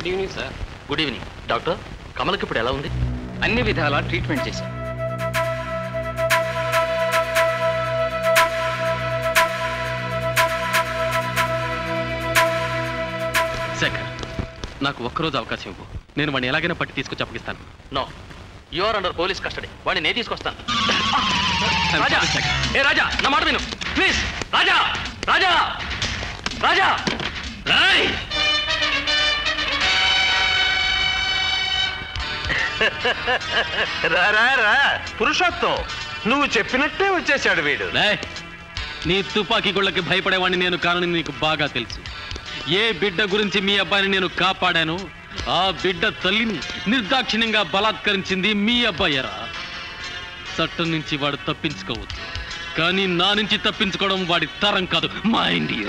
Good evening sir good evening doctor కమలకి ఇప్పుడు ఎలా ఉంది? అన్ని విధాలా ట్రీట్మెంట్ చేశాం. శేఖర్ నాకు ఒక్కరోజు అవకాశం ఇవ్వు. నేను వాడిని ఎలాగైనా పట్టి తీసుకొచ్చి అప్పగిస్తాను. No you are under police custody వాడిని నేను తీసుకొస్తాను. రాజా! ఏ రాజా నా మాట విను. ప్లీజ్ రాజా రాజా రాజా. రాయ్! రా రా రా. పురుషోత్తం నువ్వు చెప్పినట్టే వచ్చేసాడు వీడు. నీ తుపాకీ గుళ్ళకి భయపడేవాడిని నేను కానని నీకు బాగా తెలుసు. ఏ బిడ్డ గురించి మీ అబ్బాయిని నేను కాపాడాను ఆ బిడ్డ తల్లిని నిర్దాక్షిణ్యంగా బలాత్కరించింది మీ అబ్బాయరా. చట్టం నుంచి వాడు తప్పించుకోవచ్చు. కానీ నా నుంచి తప్పించుకోవడం వాడి తరం కాదు మా ఇండియా.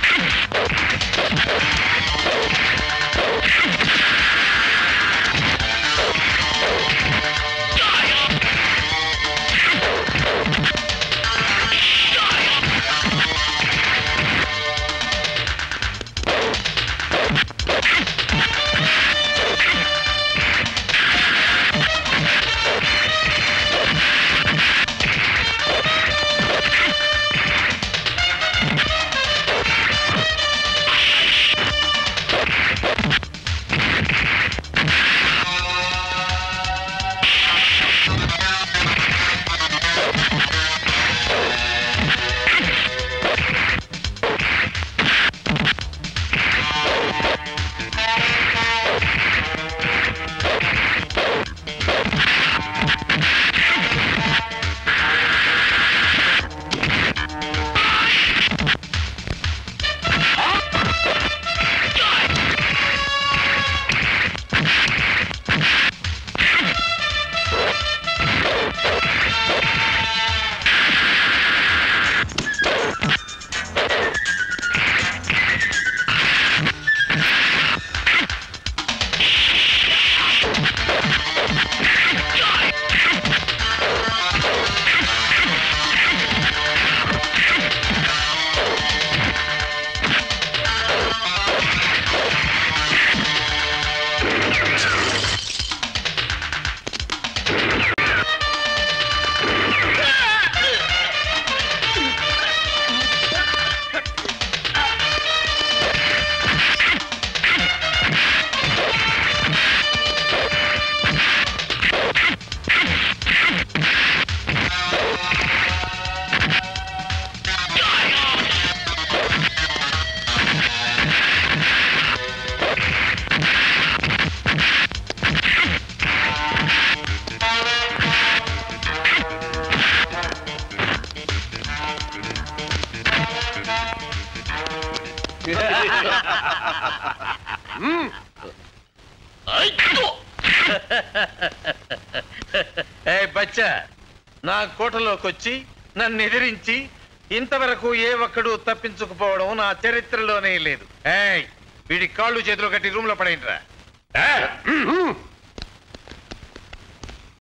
you ఏ బచ్చా. నా కోటలోకి వచ్చి నన్ను ఎదిరించి ఇంతవరకు ఏ ఒక్కడు తప్పించుకుపోవడం నా చరిత్రలోనే లేదు. ఏయ్ వీడి కాళ్ళు చేతులు కట్టి రూమ్లో పడేయండిరా. ఏ?